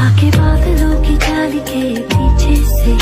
आके बादलों की जाली के पीछे से